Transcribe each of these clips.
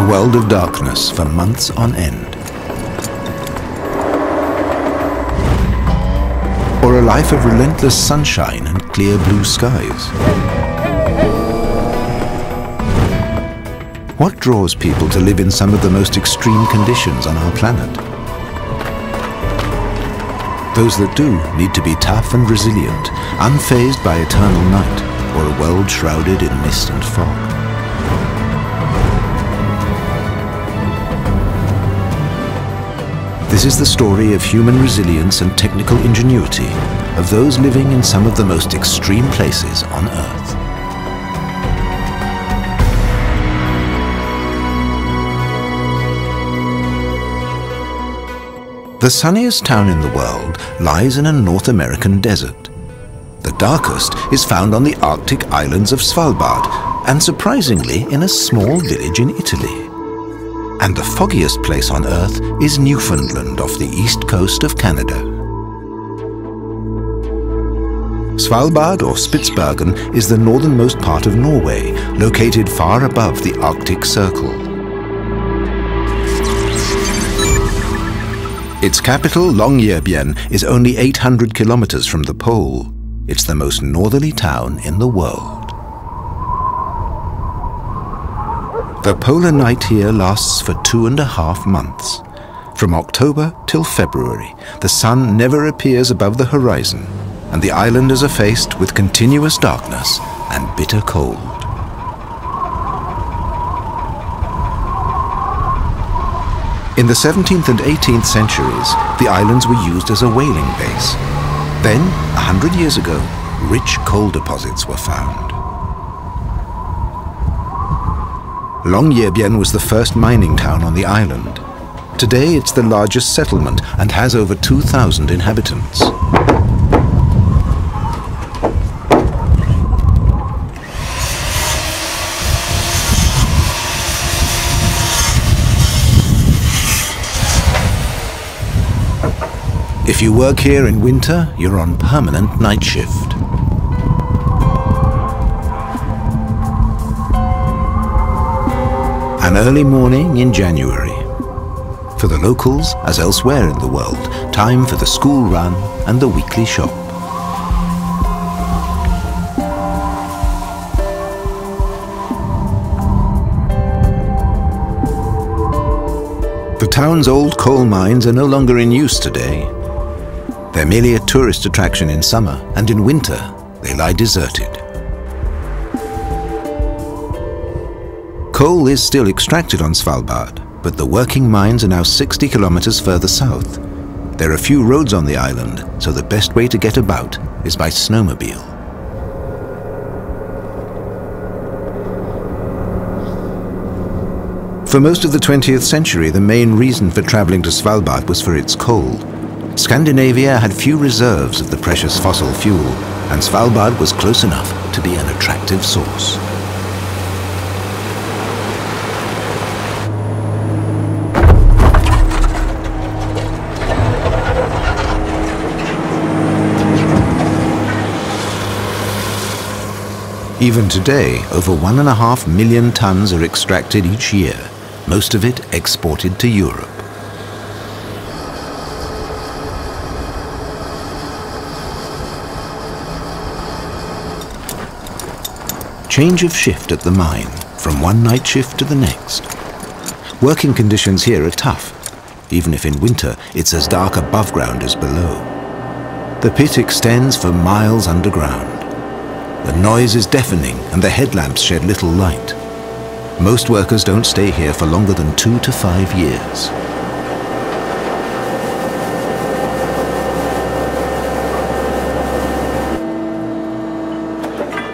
A world of darkness for months on end. Or a life of relentless sunshine and clear blue skies. What draws people to live in some of the most extreme conditions on our planet? Those that do need to be tough and resilient, unfazed by eternal night or a world shrouded in mist and fog. This is the story of human resilience and technical ingenuity of those living in some of the most extreme places on Earth. The sunniest town in the world lies in a North American desert. The darkest is found on the Arctic islands of Svalbard, and surprisingly in a small village in Italy and the foggiest place on Earth is Newfoundland off the east coast of Canada. Svalbard or Spitsbergen is the northernmost part of Norway, located far above the Arctic Circle. Its capital, Longyearbyen, is only 800 kilometers from the pole. It's the most northerly town in the world. The polar night here lasts for two and a half months. From October till February, the sun never appears above the horizon, and the islanders are faced with continuous darkness and bitter cold. In the 17th and 18th centuries, the islands were used as a whaling base. Then, a hundred years ago, rich coal deposits were found. Longyearbyen was the first mining town on the island. Today it's the largest settlement and has over 2,000 inhabitants. If you work here in winter, you're on permanent night shift. Early morning in January. For the locals, as elsewhere in the world, time for the school run and the weekly shop. The town's old coal mines are no longer in use today. They're merely a tourist attraction in summer, and in winter, they lie deserted. Coal is still extracted on Svalbard, but the working mines are now 60 kilometers further south. There are few roads on the island, so the best way to get about is by snowmobile. For most of the 20th century, the main reason for traveling to Svalbard was for its coal. Scandinavia had few reserves of the precious fossil fuel, and Svalbard was close enough to be an attractive source. Even today, over one and a half million tons are extracted each year, most of it exported to Europe. Change of shift at the mine, from one night shift to the next. Working conditions here are tough, even if in winter it's as dark above ground as below. The pit extends for miles underground. The noise is deafening and the headlamps shed little light. Most workers don't stay here for longer than two to five years.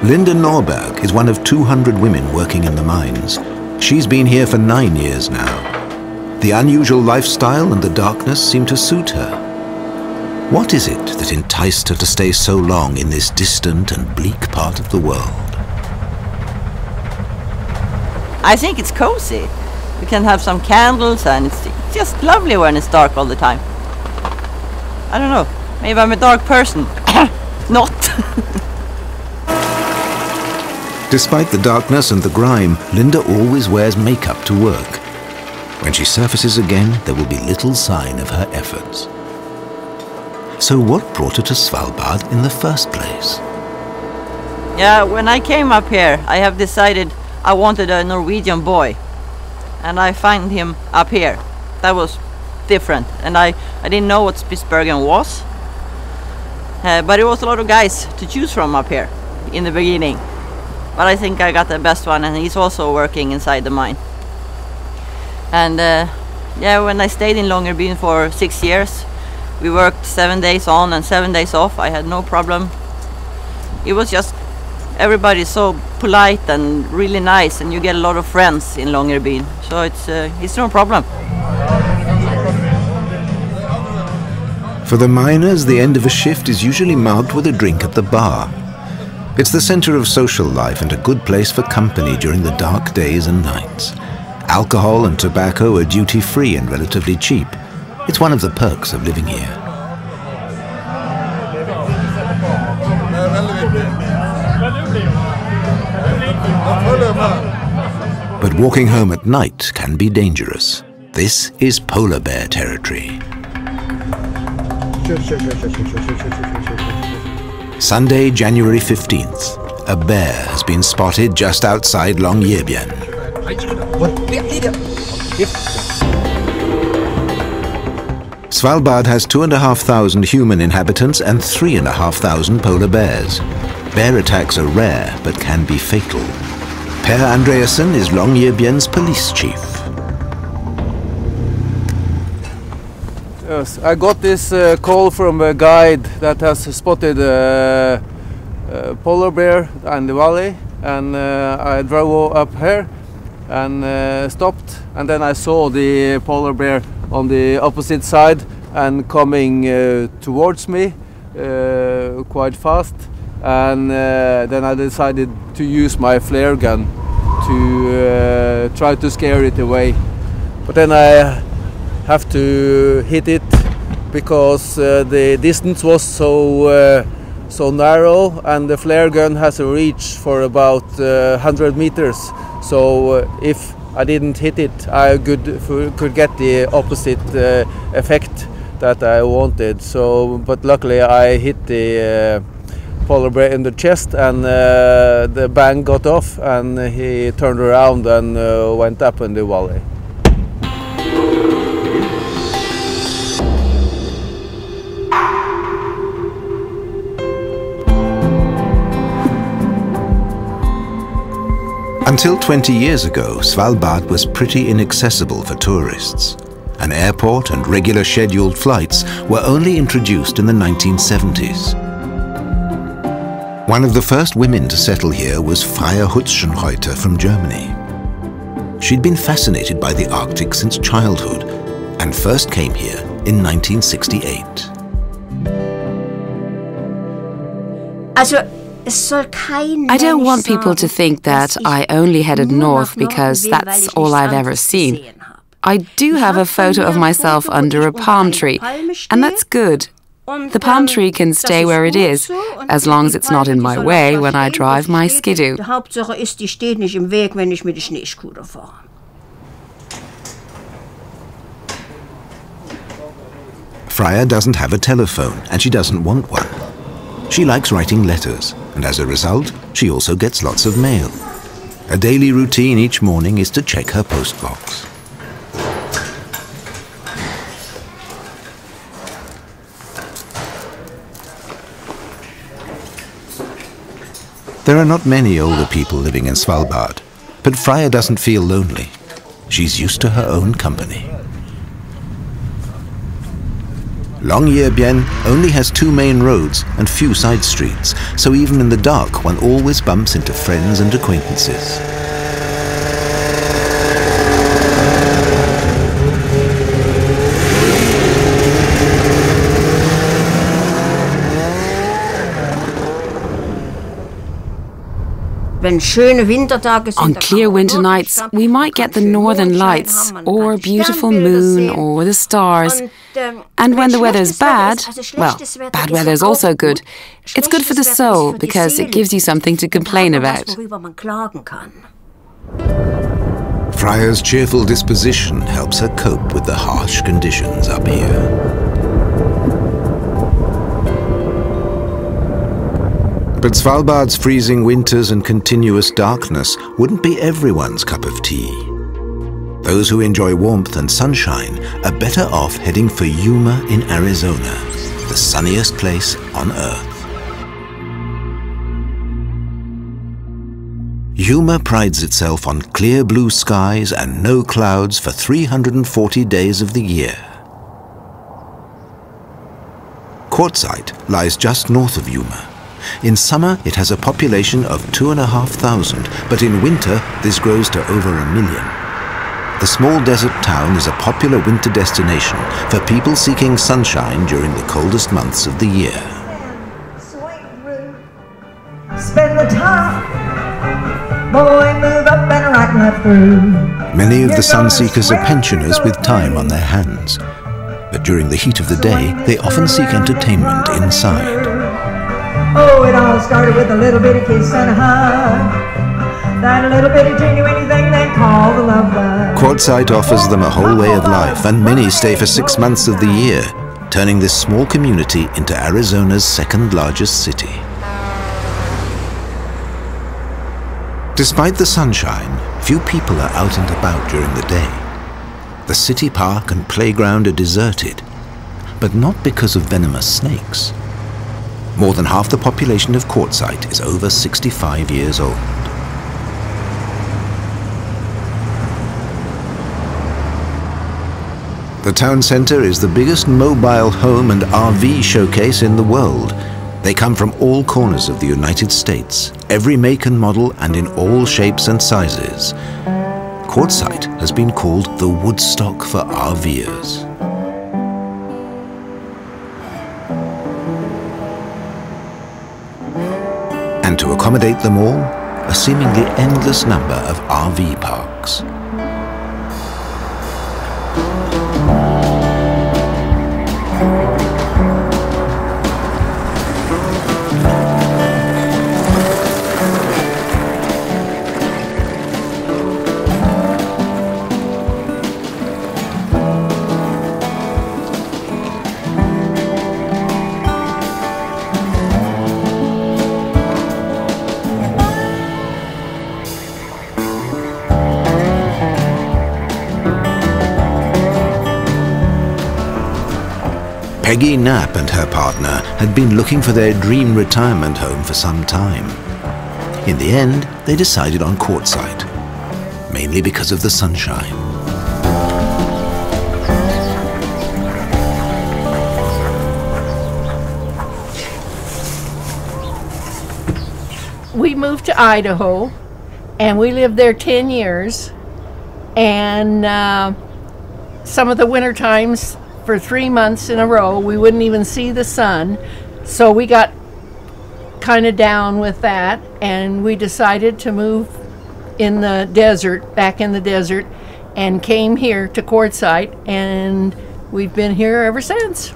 Linda Norberg is one of 200 women working in the mines. She's been here for nine years now. The unusual lifestyle and the darkness seem to suit her. What is it that enticed her to stay so long in this distant and bleak part of the world? I think it's cozy. We can have some candles and it's just lovely when it's dark all the time. I don't know. Maybe I'm a dark person. Not. Despite the darkness and the grime, Linda always wears makeup to work. When she surfaces again, there will be little sign of her efforts. So what brought her to Svalbard in the first place? Yeah, when I came up here, I have decided I wanted a Norwegian boy. And I find him up here. That was different. And I, I didn't know what Spitsbergen was. Uh, but it was a lot of guys to choose from up here in the beginning. But I think I got the best one, and he's also working inside the mine. And uh, yeah, when I stayed in Longyearbyen for six years, we worked seven days on and seven days off. I had no problem. It was just everybody's so polite and really nice, and you get a lot of friends in Longyearbyen. So it's uh, it's no problem. For the miners, the end of a shift is usually marked with a drink at the bar. It's the center of social life and a good place for company during the dark days and nights. Alcohol and tobacco are duty free and relatively cheap. It's one of the perks of living here. But walking home at night can be dangerous. This is polar bear territory. Sunday, January 15th. A bear has been spotted just outside Longyearbyen. Svalbard has 2,500 human inhabitants and 3,500 polar bears. Bear attacks are rare but can be fatal. Per Andreasen is Longyearbyen's police chief. Yes, I got this uh, call from a guide that has spotted a, a polar bear in the valley, and uh, I drove up here and uh, stopped, and then I saw the polar bear on the opposite side and coming uh, towards me uh, quite fast, and uh, then I decided to use my flare gun to try to scare it away, but then I have to hit it because uh, the distance was so uh, so narrow and the flare gun has a reach for about uh, 100 meters. So if I didn't hit it I could could get the opposite effect that I wanted so but luckily I hit the uh, polar bear in the chest and the bang got off and he turned around and went up in the valley Until 20 years ago, Svalbard was pretty inaccessible for tourists. An airport and regular scheduled flights were only introduced in the 1970s. One of the first women to settle here was Freya Hutschenreuter from Germany. She'd been fascinated by the Arctic since childhood and first came here in 1968. I don't want people to think that I only headed north because that's all I've ever seen. I do have a photo of myself under a palm tree, and that's good. The palm tree can stay where it is, as long as it's not in my way when I drive my skidoo. Freya doesn't have a telephone, and she doesn't want one. She likes writing letters, and as a result, she also gets lots of mail. A daily routine each morning is to check her postbox. There are not many older people living in Svalbard, but Freya doesn't feel lonely. She's used to her own company. Longyearbyen only has two main roads and few side streets, so even in the dark one always bumps into friends and acquaintances. On clear winter nights, we might get the northern lights, or a beautiful moon, or the stars. And when the weather's bad, well, bad weather is also good. It's good for the soul because it gives you something to complain about. Freya's cheerful disposition helps her cope with the harsh conditions up here. But Svalbard's freezing winters and continuous darkness wouldn't be everyone's cup of tea. Those who enjoy warmth and sunshine are better off heading for Yuma in Arizona, the sunniest place on Earth. Yuma prides itself on clear blue skies and no clouds for 340 days of the year. Quartzsite lies just north of Yuma. In summer, it has a population of 2,500, but in winter, this grows to over a million. The small desert town is a popular winter destination for people seeking sunshine during the coldest months of the year. Spend the time. Boy, move up and right and left through. Many of the sun seekers are pensioners with time on their hands. But during the heat of the day, they often seek entertainment inside. Oh, it all started with a little bitty kiss and a hug. That little bitty teeny weeny thing they call the love bug. Quartzsite offers them a whole way of life, and many stay for six months of the year, turning this small community into Arizona's second largest city. Despite the sunshine, few people are out and about during the day. The city park and playground are deserted, but not because of venomous snakes. More than half the population of Quartzsite is over 65 years old. The town centre is the biggest mobile home and RV showcase in the world. They come from all corners of the United States, every make and model and in all shapes and sizes. Quartzsite has been called the Woodstock for RVers. And to accommodate them all, a seemingly endless number of RV parks. Peggy Knapp and her partner had been looking for their dream retirement home for some time. In the end, they decided on Quartzsite, mainly because of the sunshine. We moved to Idaho, and we lived there 10 years. And uh, some of the winter times for three months in a row. We wouldn't even see the sun. So we got kind of down with that and we decided to move in the desert, back in the desert, and came here to Quartzsite and we've been here ever since.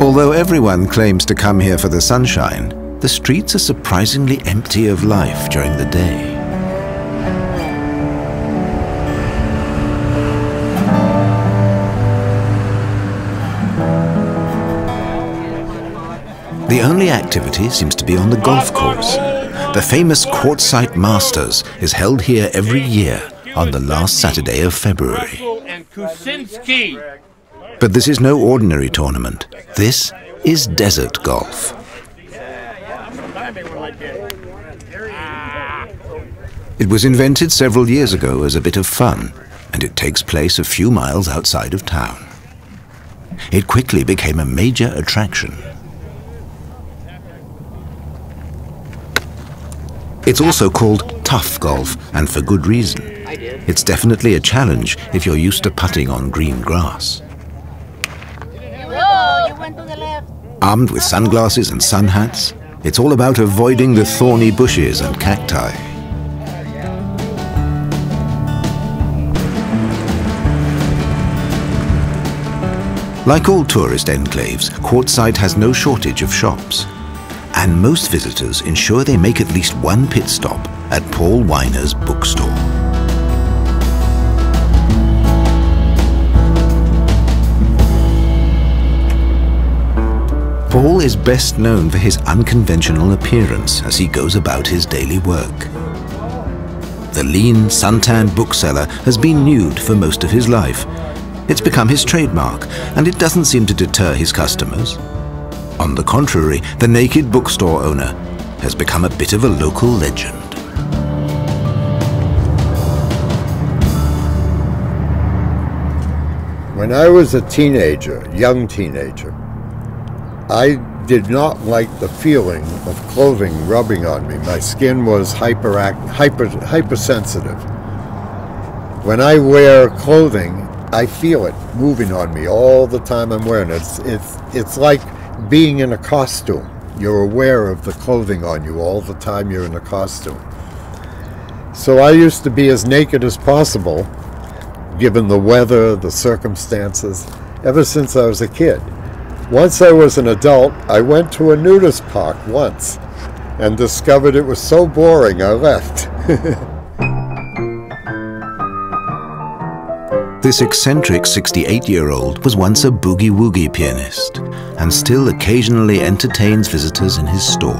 Although everyone claims to come here for the sunshine, the streets are surprisingly empty of life during the day. The only activity seems to be on the golf course. The famous Quartzsite Masters is held here every year on the last Saturday of February. But this is no ordinary tournament. This is desert golf. Ah. It was invented several years ago as a bit of fun, and it takes place a few miles outside of town. It quickly became a major attraction. It's also called tough golf, and for good reason. It's definitely a challenge if you're used to putting on green grass. Armed with sunglasses and sun hats, it's all about avoiding the thorny bushes and cacti. Like all tourist enclaves, Quartzsite has no shortage of shops. And most visitors ensure they make at least one pit stop at Paul Winer's bookstore. Paul is best known for his unconventional appearance as he goes about his daily work. The lean, suntanned bookseller has been nude for most of his life. It's become his trademark, and it doesn't seem to deter his customers. On the contrary, the naked bookstore owner has become a bit of a local legend. When I was a teenager, young teenager, I did not like the feeling of clothing rubbing on me. My skin was hyper hyper hypersensitive. When I wear clothing, I feel it moving on me all the time I'm wearing it. It's it's it's like being in a costume. You're aware of the clothing on you all the time you're in a costume. So I used to be as naked as possible, given the weather, the circumstances, ever since I was a kid. Once I was an adult, I went to a nudist park once and discovered it was so boring I left. this eccentric 68 year old was once a boogie woogie pianist and still occasionally entertains visitors in his store.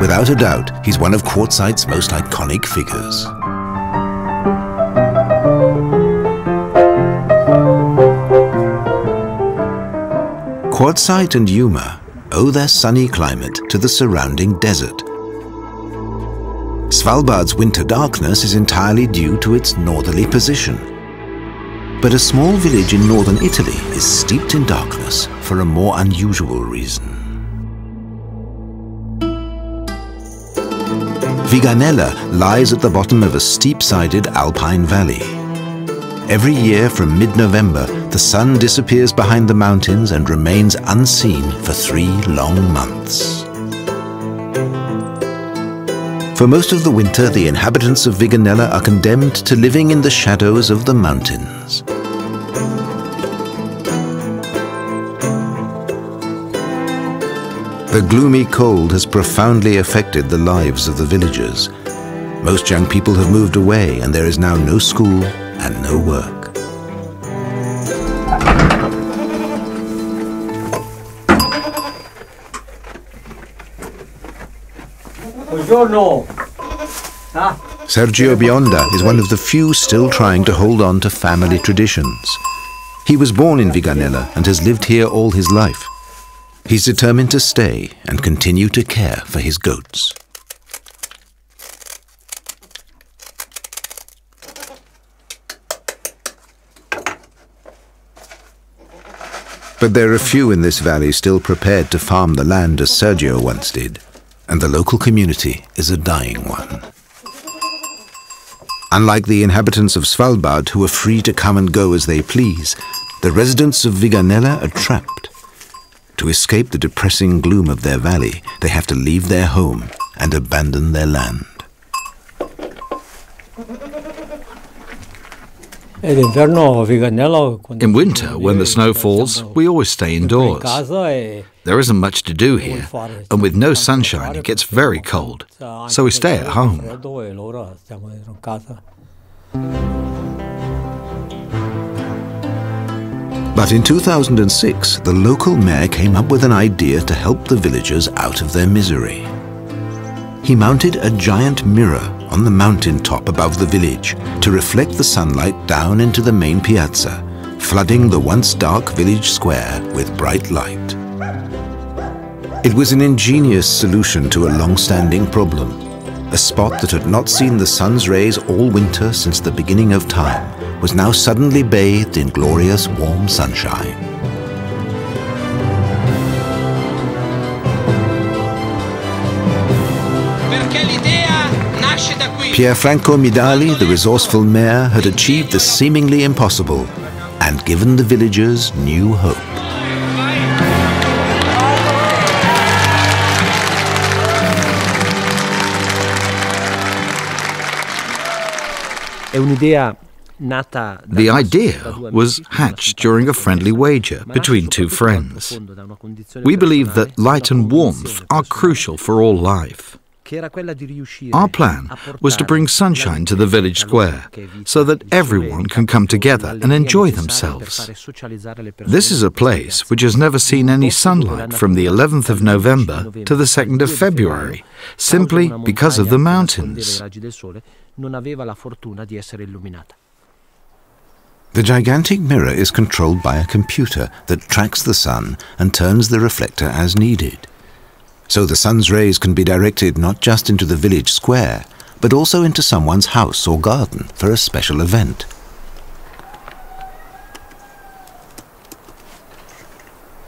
Without a doubt, he's one of Quartzsite's most iconic figures. Quartzsite and Yuma owe their sunny climate to the surrounding desert. Svalbard's winter darkness is entirely due to its northerly position. But a small village in northern Italy is steeped in darkness for a more unusual reason. Viganella lies at the bottom of a steep-sided alpine valley. Every year from mid-November, the sun disappears behind the mountains and remains unseen for three long months. For most of the winter, the inhabitants of Viganella are condemned to living in the shadows of the mountains. The gloomy cold has profoundly affected the lives of the villagers. Most young people have moved away and there is now no school, and no work. Ah. Sergio Bionda is one of the few still trying to hold on to family traditions. He was born in Viganella and has lived here all his life. He's determined to stay and continue to care for his goats. But there are few in this valley still prepared to farm the land as Sergio once did, and the local community is a dying one. Unlike the inhabitants of Svalbard, who are free to come and go as they please, the residents of Viganella are trapped. To escape the depressing gloom of their valley, they have to leave their home and abandon their land. In winter, when the snow falls, we always stay indoors. There isn't much to do here, and with no sunshine, it gets very cold, so we stay at home. But in 2006, the local mayor came up with an idea to help the villagers out of their misery. He mounted a giant mirror on the mountain top above the village to reflect the sunlight down into the main piazza, flooding the once dark village square with bright light. It was an ingenious solution to a long-standing problem. A spot that had not seen the sun's rays all winter since the beginning of time was now suddenly bathed in glorious warm sunshine. Pierfranco Midali, the resourceful mayor, had achieved the seemingly impossible and given the villagers new hope. The idea was hatched during a friendly wager between two friends. We believe that light and warmth are crucial for all life. Our plan was to bring sunshine to the village square so that everyone can come together and enjoy themselves. This is a place which has never seen any sunlight from the 11th of November to the 2nd of February, simply because of the mountains. The gigantic mirror is controlled by a computer that tracks the sun and turns the reflector as needed. So the sun's rays can be directed not just into the village square, but also into someone's house or garden for a special event.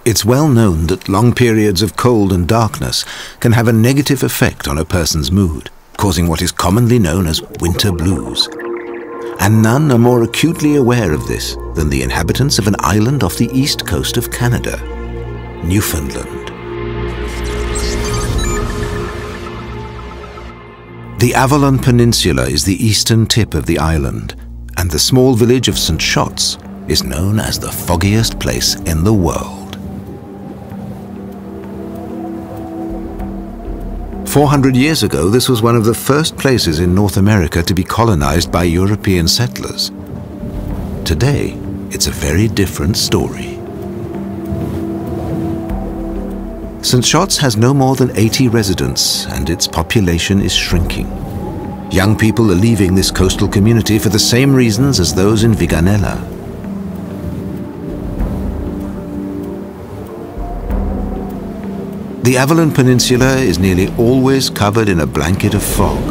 It's well known that long periods of cold and darkness can have a negative effect on a person's mood, causing what is commonly known as winter blues and none are more acutely aware of this than the inhabitants of an island off the east coast of Canada, Newfoundland. The Avalon Peninsula is the eastern tip of the island, and the small village of St. Shots is known as the foggiest place in the world. 400 years ago, this was one of the first places in North America to be colonized by European settlers. Today, it's a very different story. St. Shots has no more than 80 residents and its population is shrinking. Young people are leaving this coastal community for the same reasons as those in Viganella. The Avalon Peninsula is nearly always covered in a blanket of fog.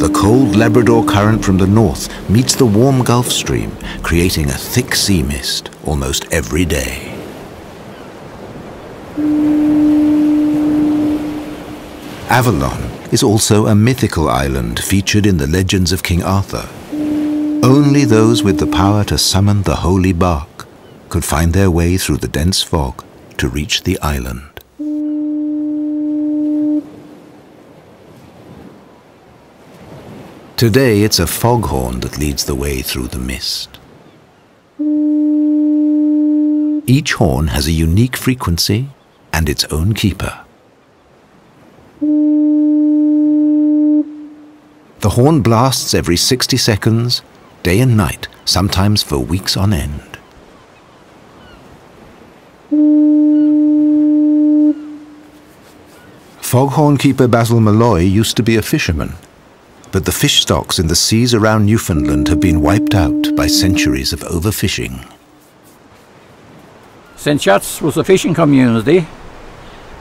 The cold Labrador current from the north meets the warm Gulf Stream, creating a thick sea mist almost every day. Avalon is also a mythical island featured in the legends of King Arthur. Only those with the power to summon the holy bark could find their way through the dense fog to reach the island. Today it's a foghorn that leads the way through the mist. Each horn has a unique frequency and its own keeper. The horn blasts every 60 seconds, day and night, sometimes for weeks on end. Foghorn keeper Basil Malloy used to be a fisherman but the fish stocks in the seas around Newfoundland have been wiped out by centuries of overfishing. St. Shots was a fishing community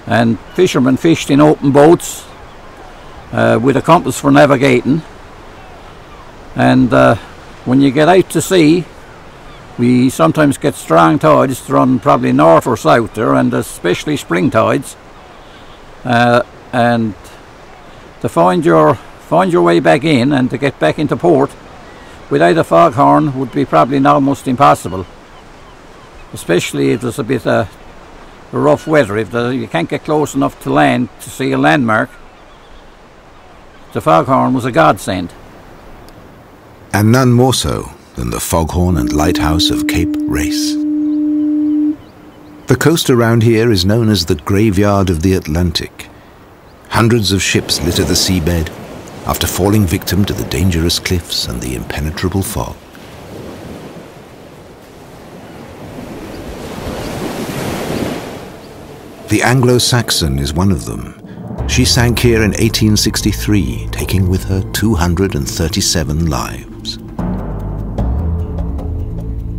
and fishermen fished in open boats uh, with a compass for navigating and uh, when you get out to sea we sometimes get strong tides run probably north or south there and especially spring tides uh, and to find your find your way back in and to get back into port without a foghorn would be probably almost impossible. Especially if there's a bit of rough weather. If the, you can't get close enough to land to see a landmark, the foghorn was a godsend. And none more so than the foghorn and lighthouse of Cape Race. The coast around here is known as the graveyard of the Atlantic. Hundreds of ships litter the seabed, after falling victim to the dangerous cliffs and the impenetrable fog. The Anglo-Saxon is one of them. She sank here in 1863, taking with her 237 lives.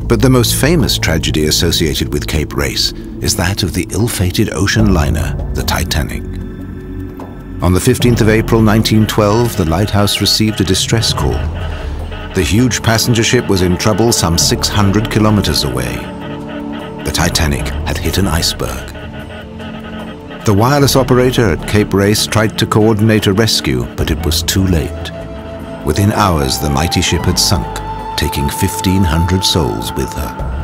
But the most famous tragedy associated with Cape Race is that of the ill-fated ocean liner, the Titanic. On the 15th of April 1912, the lighthouse received a distress call. The huge passenger ship was in trouble some 600 kilometers away. The Titanic had hit an iceberg. The wireless operator at Cape Race tried to coordinate a rescue, but it was too late. Within hours, the mighty ship had sunk, taking 1,500 souls with her.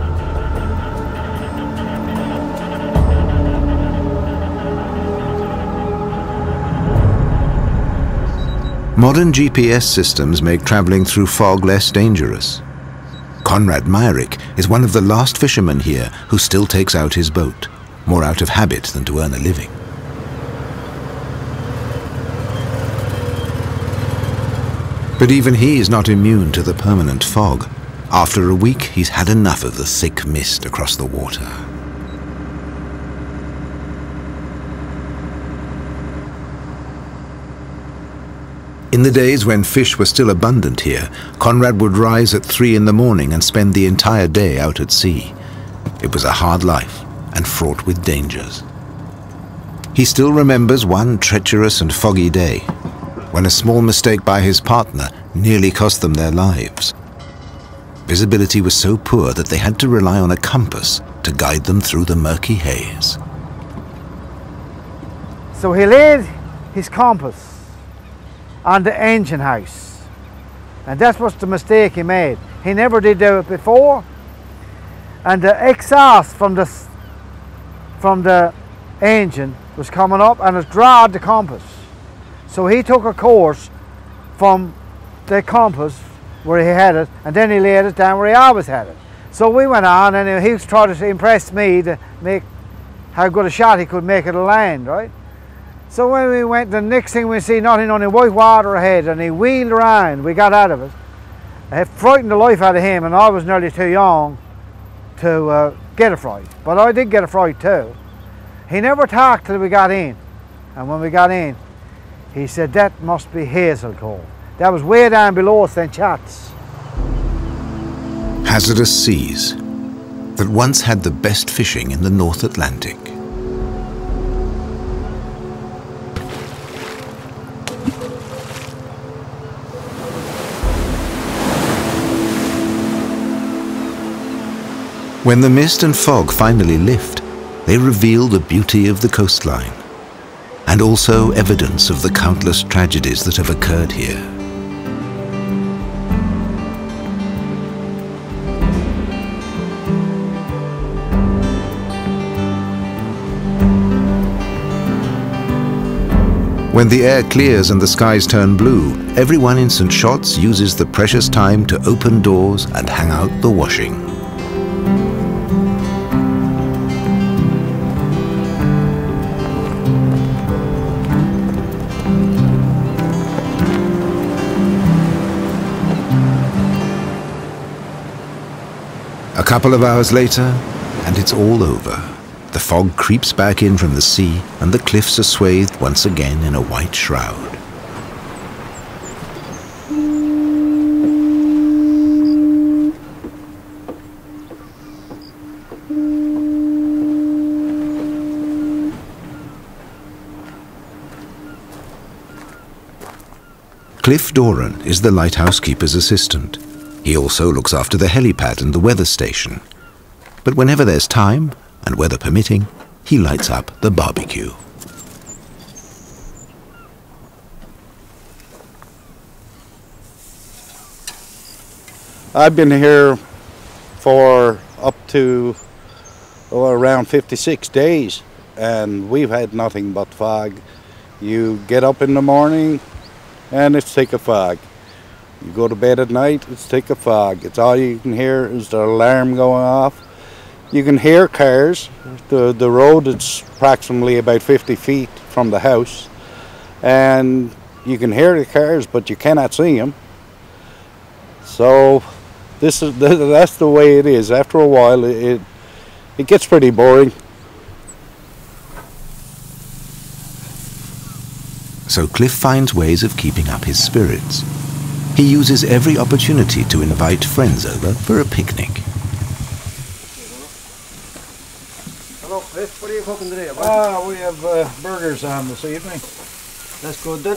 Modern GPS systems make traveling through fog less dangerous. Konrad Meyerich is one of the last fishermen here who still takes out his boat, more out of habit than to earn a living. But even he is not immune to the permanent fog. After a week, he's had enough of the thick mist across the water. In the days when fish were still abundant here, Conrad would rise at three in the morning and spend the entire day out at sea. It was a hard life and fraught with dangers. He still remembers one treacherous and foggy day when a small mistake by his partner nearly cost them their lives. Visibility was so poor that they had to rely on a compass to guide them through the murky haze. So he laid his compass on the engine house. And that was the mistake he made. He never did do it before. And the exhaust from the, from the engine was coming up and it drawed the compass. So he took a course from the compass where he had it and then he laid it down where he always had it. So we went on and he was trying to impress me to make how good a shot he could make at a land, right? So when we went, the next thing we see nothing on only white water ahead and he wheeled around, we got out of it. It frightened the life out of him and I was nearly too young to uh, get a fright. But I did get a fright too. He never talked till we got in. And when we got in, he said, that must be Hazel Cove. That was way down below us than Chats. Hazardous seas that once had the best fishing in the North Atlantic. When the mist and fog finally lift, they reveal the beauty of the coastline and also evidence of the countless tragedies that have occurred here. When the air clears and the skies turn blue, everyone in St. Shots uses the precious time to open doors and hang out the washing. Couple of hours later, and it's all over. The fog creeps back in from the sea, and the cliffs are swathed once again in a white shroud. Cliff Doran is the lighthouse keeper's assistant. He also looks after the helipad and the weather station. But whenever there's time, and weather permitting, he lights up the barbecue. I've been here for up to around 56 days and we've had nothing but fog. You get up in the morning and it's thick of fog. You go to bed at night, it's thick of fog. It's all you can hear is the alarm going off. You can hear cars. The, the road is approximately about 50 feet from the house. And you can hear the cars, but you cannot see them. So this is that's the way it is. After a while, it it gets pretty boring. So Cliff finds ways of keeping up his spirits. He uses every opportunity to invite friends over for a picnic. Hello, Chris. What are you cooking today? Ah, we have uh, burgers on this evening. That's good then.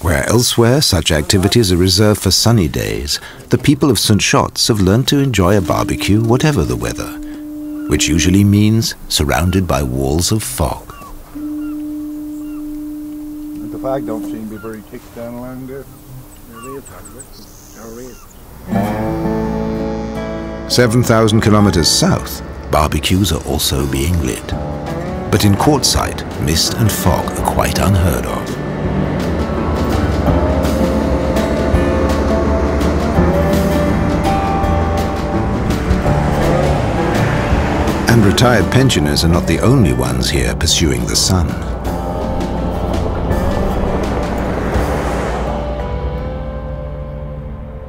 Where elsewhere such activities are reserved for sunny days, the people of St. Shots have learned to enjoy a barbecue whatever the weather, which usually means surrounded by walls of fog. The fog don't seem to be very thick down along there. 7,000 kilometers south, barbecues are also being lit. But in Quartzsite, mist and fog are quite unheard of. And retired pensioners are not the only ones here pursuing the sun.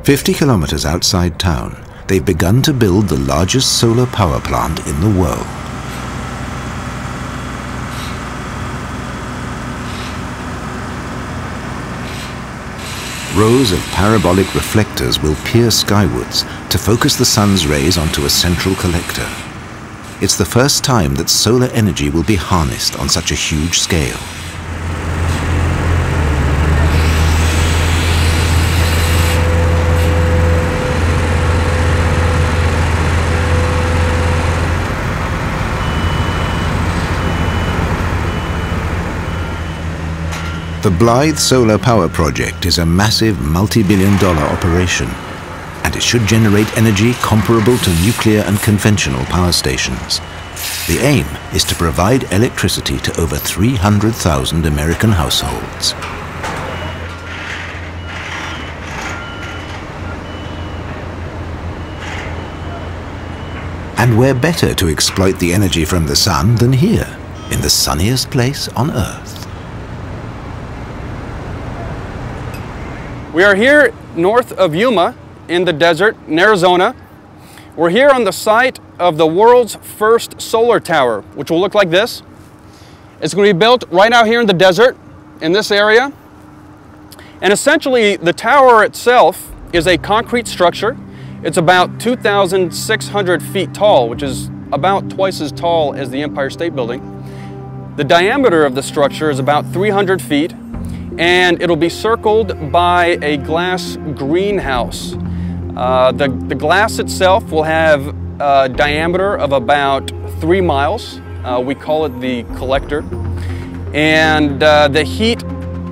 Fifty kilometers outside town, they've begun to build the largest solar power plant in the world. Rows of parabolic reflectors will peer skywards to focus the sun's rays onto a central collector. It's the first time that solar energy will be harnessed on such a huge scale. The Blythe Solar Power Project is a massive multi-billion dollar operation and it should generate energy comparable to nuclear and conventional power stations. The aim is to provide electricity to over 300,000 American households. And where better to exploit the energy from the sun than here, in the sunniest place on Earth? We are here north of Yuma in the desert in Arizona. We're here on the site of the world's first solar tower, which will look like this. It's going to be built right out here in the desert, in this area. And essentially, the tower itself is a concrete structure. It's about 2,600 feet tall, which is about twice as tall as the Empire State Building. The diameter of the structure is about 300 feet, and it'll be circled by a glass greenhouse. Uh, the, the glass itself will have a diameter of about three miles. Uh, we call it the collector. And uh, the heat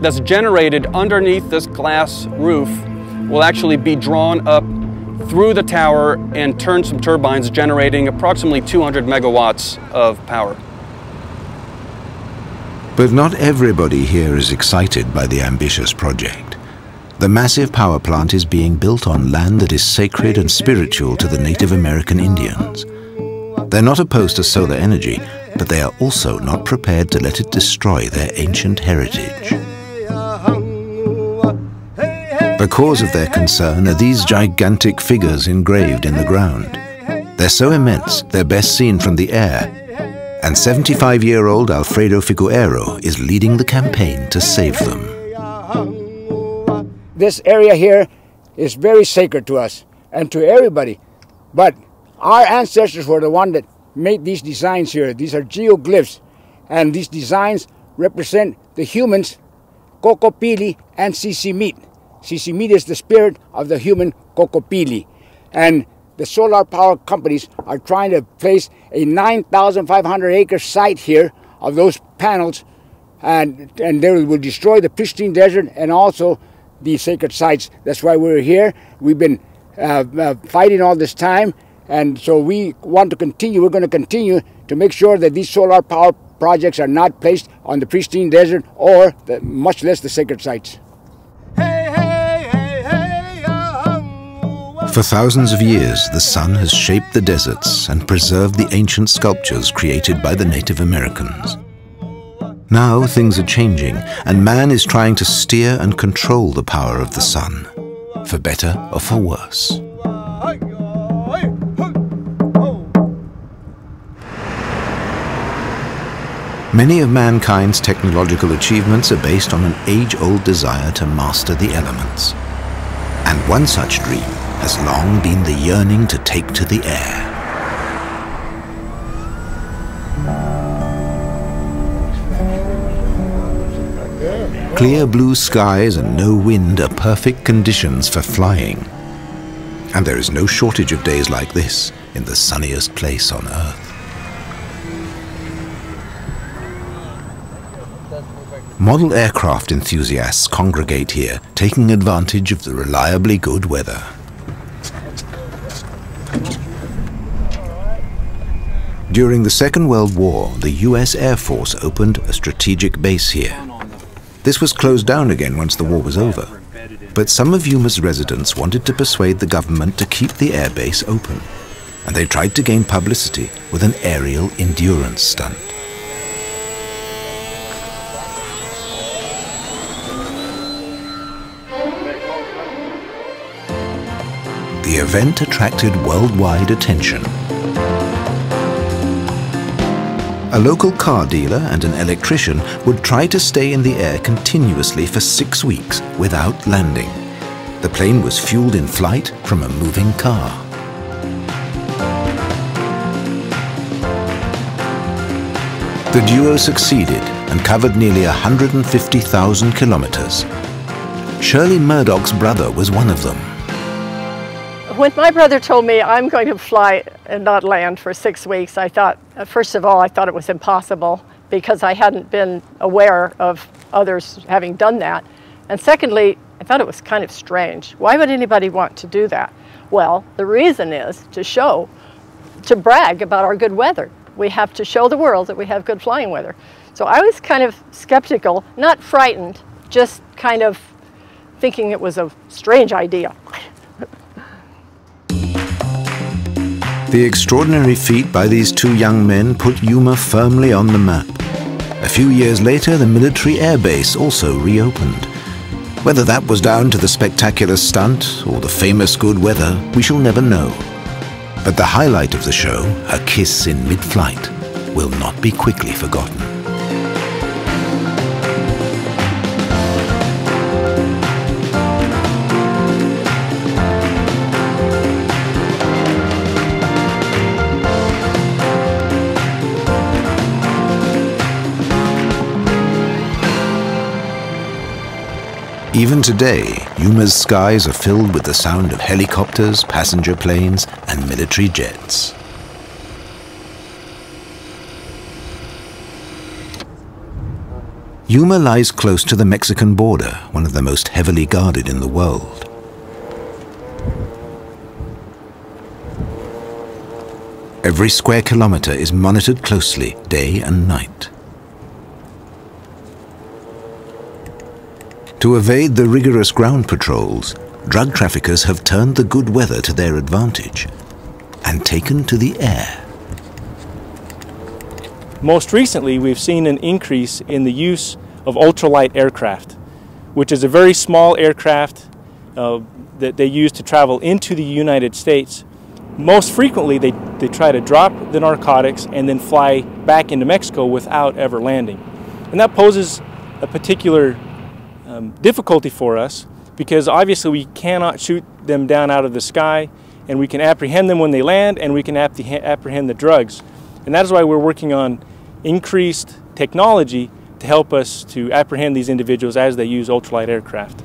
that's generated underneath this glass roof will actually be drawn up through the tower and turn some turbines generating approximately 200 megawatts of power. But not everybody here is excited by the ambitious project. The massive power plant is being built on land that is sacred and spiritual to the Native American Indians. They're not opposed to solar energy, but they are also not prepared to let it destroy their ancient heritage. The cause of their concern are these gigantic figures engraved in the ground. They're so immense, they're best seen from the air. And 75-year-old Alfredo Figueroa is leading the campaign to save them this area here is very sacred to us and to everybody. But our ancestors were the one that made these designs here. These are geoglyphs, and these designs represent the humans, Kokopelli and Sisimit. Sisimit is the spirit of the human Kokopelli. And the solar power companies are trying to place a 9,500 acre site here of those panels, and, and they will destroy the pristine desert and also the sacred sites. That's why we're here. We've been uh, uh, fighting all this time, and so we want to continue. We're going to continue to make sure that these solar power projects are not placed on the pristine desert or the, much less the sacred sites. For thousands of years, the sun has shaped the deserts and preserved the ancient sculptures created by the Native Americans. Now things are changing, and man is trying to steer and control the power of the sun, for better or for worse. Many of mankind's technological achievements are based on an age-old desire to master the elements. And one such dream has long been the yearning to take to the air. Clear blue skies and no wind are perfect conditions for flying. And there is no shortage of days like this in the sunniest place on Earth. Model aircraft enthusiasts congregate here, taking advantage of the reliably good weather. During the Second World War, the US Air Force opened a strategic base here. This was closed down again once the war was over. But some of Yuma's residents wanted to persuade the government to keep the airbase open, and they tried to gain publicity with an aerial endurance stunt. The event attracted worldwide attention a local car dealer and an electrician would try to stay in the air continuously for six weeks without landing. The plane was fueled in flight from a moving car. The duo succeeded and covered nearly 150,000 kilometers. Shirley Murdoch's brother was one of them. When my brother told me I'm going to fly and not land for six weeks, I thought, uh, first of all, I thought it was impossible because I hadn't been aware of others having done that. And secondly, I thought it was kind of strange. Why would anybody want to do that? Well, the reason is to show, to brag about our good weather. We have to show the world that we have good flying weather. So I was kind of skeptical, not frightened, just kind of thinking it was a strange idea. The extraordinary feat by these two young men put Yuma firmly on the map. A few years later, the military airbase also reopened. Whether that was down to the spectacular stunt or the famous good weather, we shall never know. But the highlight of the show, a kiss in mid-flight, will not be quickly forgotten. Even today, Yuma's skies are filled with the sound of helicopters, passenger planes, and military jets. Yuma lies close to the Mexican border, one of the most heavily guarded in the world. Every square kilometer is monitored closely, day and night. To evade the rigorous ground patrols, drug traffickers have turned the good weather to their advantage and taken to the air. Most recently, we've seen an increase in the use of ultralight aircraft, which is a very small aircraft uh, that they use to travel into the United States. Most frequently, they, they try to drop the narcotics and then fly back into Mexico without ever landing. And that poses a particular um, difficulty for us because obviously we cannot shoot them down out of the sky and we can apprehend them when they land and we can apprehend the drugs. And that is why we're working on increased technology to help us to apprehend these individuals as they use ultralight aircraft.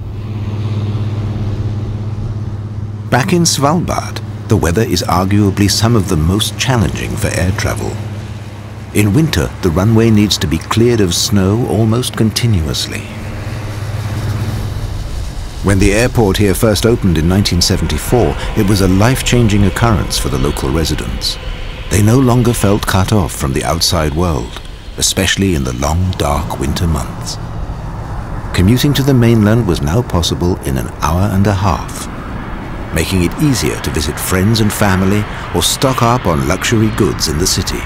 Back in Svalbard, the weather is arguably some of the most challenging for air travel. In winter, the runway needs to be cleared of snow almost continuously. When the airport here first opened in 1974, it was a life-changing occurrence for the local residents. They no longer felt cut off from the outside world, especially in the long, dark winter months. Commuting to the mainland was now possible in an hour and a half, making it easier to visit friends and family or stock up on luxury goods in the city.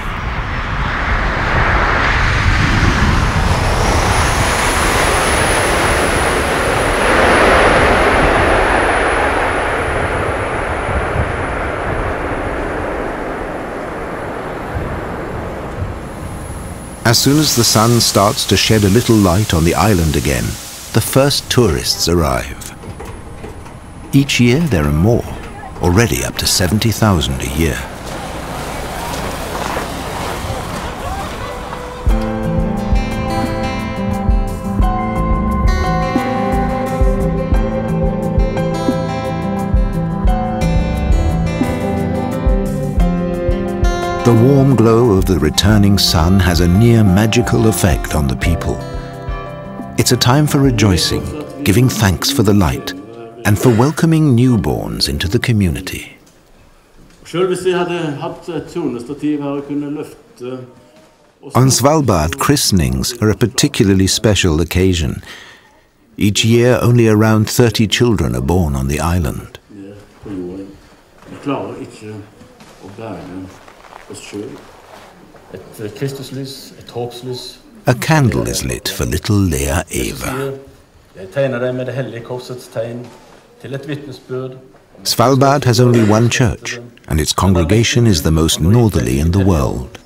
As soon as the sun starts to shed a little light on the island again, the first tourists arrive. Each year there are more, already up to 70,000 a year. The warm glow of the returning sun has a near magical effect on the people. It's a time for rejoicing, giving thanks for the light, and for welcoming newborns into the community. On Svalbard, christenings are a particularly special occasion. Each year, only around 30 children are born on the island. A candle is lit for little Lea Eva. Er Svalbard has only one church, and its congregation is the most northerly in the world.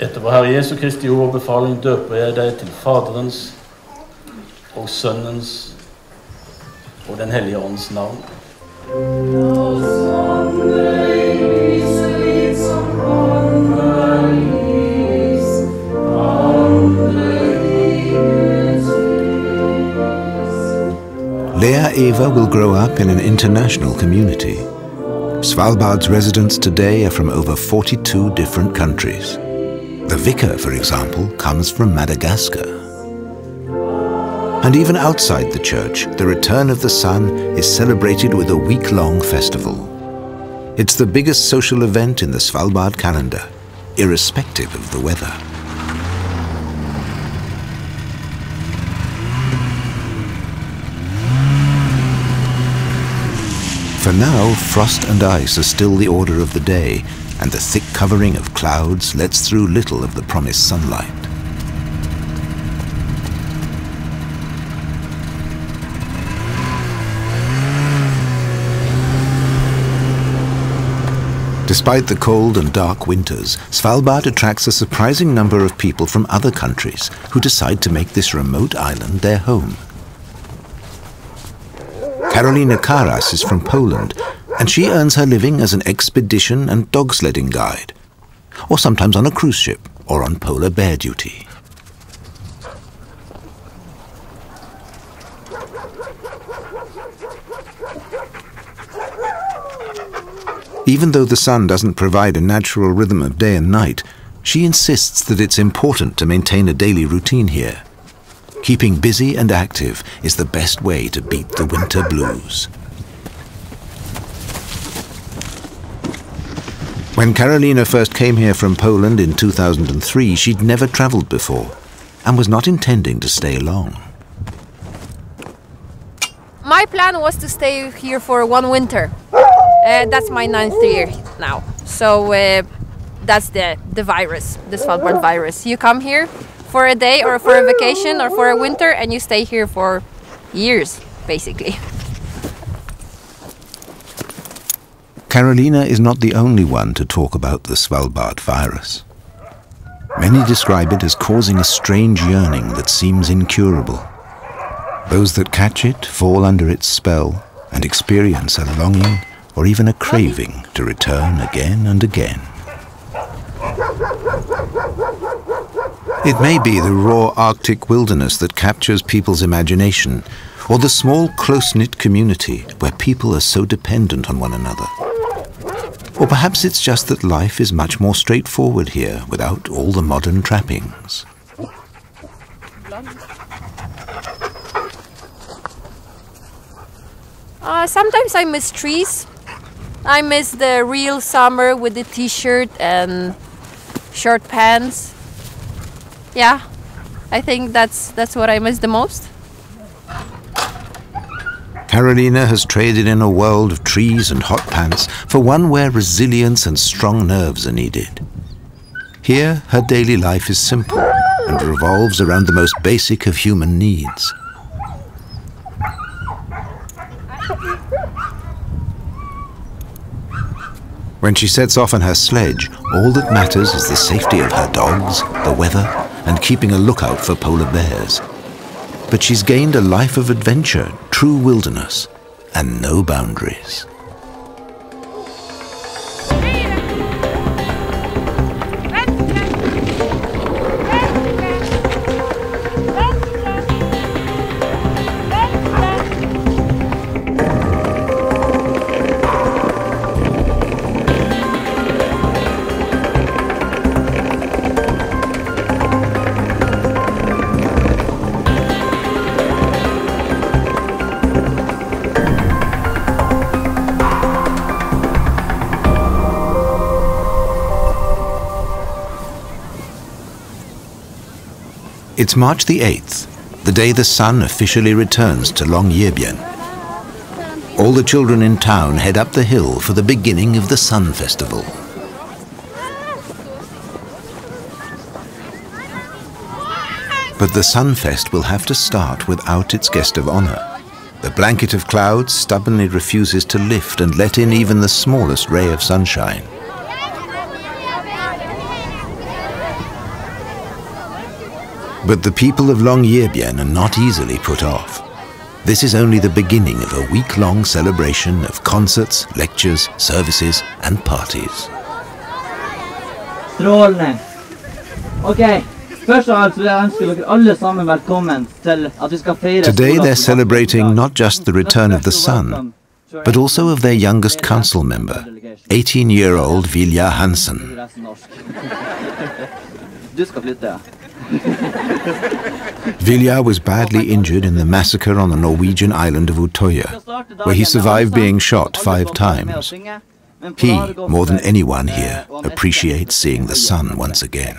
Etter vår Herre Jesu Kristi ord og befaling døper jeg deg til Faderens og Sønnens og Den hellige ånds navn. Lea Eva will grow up in an international community. Svalbard's residents today are from over 42 different countries. The vicar, for example, comes from Madagascar. And even outside the church, the return of the sun is celebrated with a week-long festival. It's the biggest social event in the Svalbard calendar, irrespective of the weather. For now, frost and ice are still the order of the day, and the thick covering of clouds lets through little of the promised sunlight. Despite the cold and dark winters, Svalbard attracts a surprising number of people from other countries who decide to make this remote island their home. Karolina Karas is from Poland and she earns her living as an expedition and dog sledding guide, or sometimes on a cruise ship or on polar bear duty. Even though the sun doesn't provide a natural rhythm of day and night, she insists that it's important to maintain a daily routine here. Keeping busy and active is the best way to beat the winter blues. When Karolina first came here from Poland in 2003, she'd never travelled before and was not intending to stay long. My plan was to stay here for one winter. Uh, that's my ninth year now. So uh, that's the, the virus, the Svalbard virus. You come here for a day or for a vacation or for a winter and you stay here for years, basically. Karolina is not the only one to talk about the Svalbard virus. Many describe it as causing a strange yearning that seems incurable. Those that catch it fall under its spell and experience a longing or even a craving to return again and again. It may be the raw Arctic wilderness that captures people's imagination, or the small close-knit community where people are so dependent on one another. Or perhaps it's just that life is much more straightforward here without all the modern trappings. Uh, sometimes I miss trees. I miss the real summer with the t-shirt and short pants. Yeah, I think that's that's what I miss the most. Karolina has traded in a world of trees and hot pants for one where resilience and strong nerves are needed. Here, her daily life is simple and revolves around the most basic of human needs. When she sets off on her sledge, all that matters is the safety of her dogs, the weather, and keeping a lookout for polar bears but she's gained a life of adventure, true wilderness, and no boundaries. It's March the 8th, the day the sun officially returns to Long Longyearbyen. All the children in town head up the hill for the beginning of the Sun Festival. But the Sunfest will have to start without its guest of honor. The blanket of clouds stubbornly refuses to lift and let in even the smallest ray of sunshine. But the people of Longyearbyen are not easily put off. This is only the beginning of a week-long celebration of concerts, lectures, services and parties. Strålende. Ok, først av alt vil jeg ønske dere alle sammen velkommen til at vi Today they're celebrating not just the return of the sun, but also of their youngest council member, 18-year-old Vilja Hansen. Du skal flytte, ja. Vilja was badly injured in the massacre on the Norwegian island of Utoya, where he survived being shot five times. He, more than anyone here, appreciates seeing the sun once again.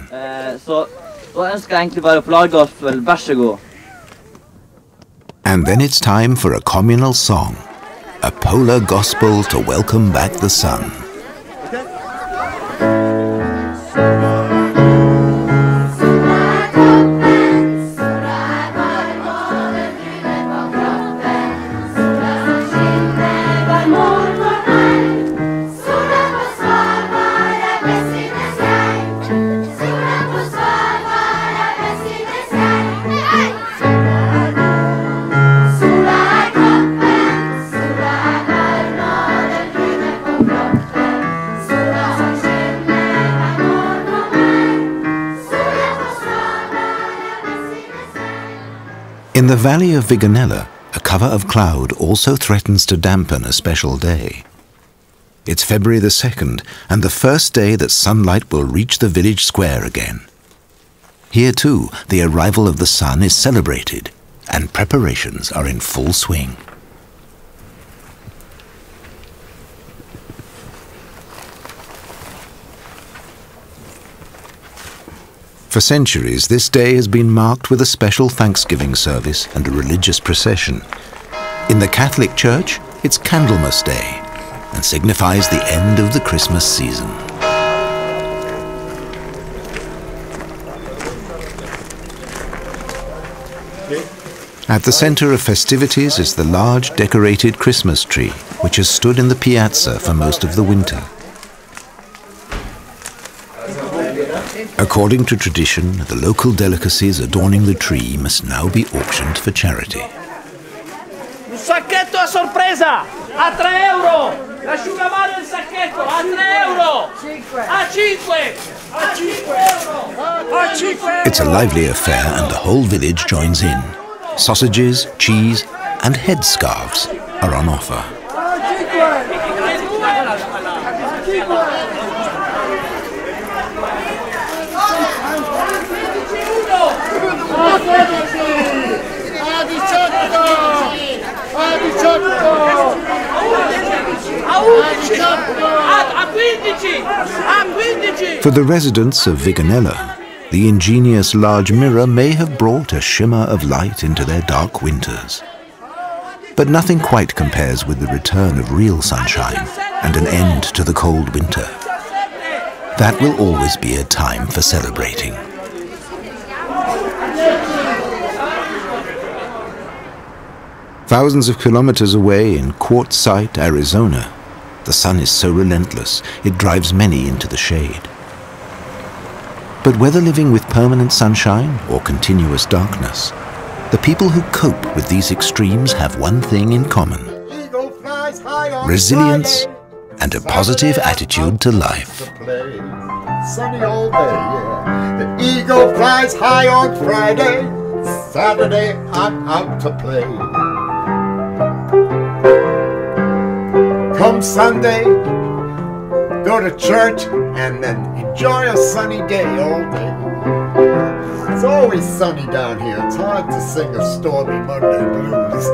And then it's time for a communal song, a polar gospel to welcome back the sun. The valley of Viganella, a cover of cloud also threatens to dampen a special day. It's February the 2nd, and the first day that sunlight will reach the village square again. Here too, the arrival of the sun is celebrated, and preparations are in full swing. For centuries, this day has been marked with a special Thanksgiving service and a religious procession. In the Catholic Church, it's Candlemas Day and signifies the end of the Christmas season. At the center of festivities is the large decorated Christmas tree, which has stood in the piazza for most of the winter. According to tradition, the local delicacies adorning the tree must now be auctioned for charity. Un sacchetto a sorpresa! A 3 euro! L'asciugamano del sacchetto! A 3 euro! A 5! A 5 euro! A 5 It's a lively affair and the whole village joins in. Sausages, cheese and headscarves are on offer. For the residents of Viganella, the ingenious large mirror may have brought a shimmer of light into their dark winters. But nothing quite compares with the return of real sunshine and an end to the cold winter. That will always be a time for celebrating. Thousands of kilometers away in Quartzsite, Arizona, the sun is so relentless it drives many into the shade. But whether living with permanent sunshine or continuous darkness, the people who cope with these extremes have one thing in common resilience and a positive attitude to life. Sunny all day, yeah. The eagle flies high on Friday. Saturday, I'm out to play. Sunday, go to church and then enjoy a sunny day all day. It's always sunny down here. It's hard to sing a stormy Monday blues.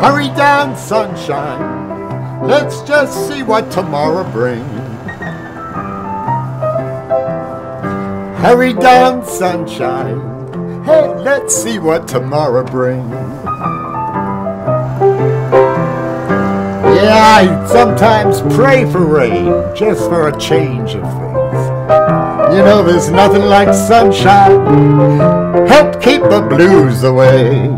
Hurry down, sunshine. Let's just see what tomorrow brings. Hurry down, sunshine. Hey, let's see what tomorrow brings. Yeah, I sometimes pray for rain, just for a change of things. You know, there's nothing like sunshine. Help keep the blues away.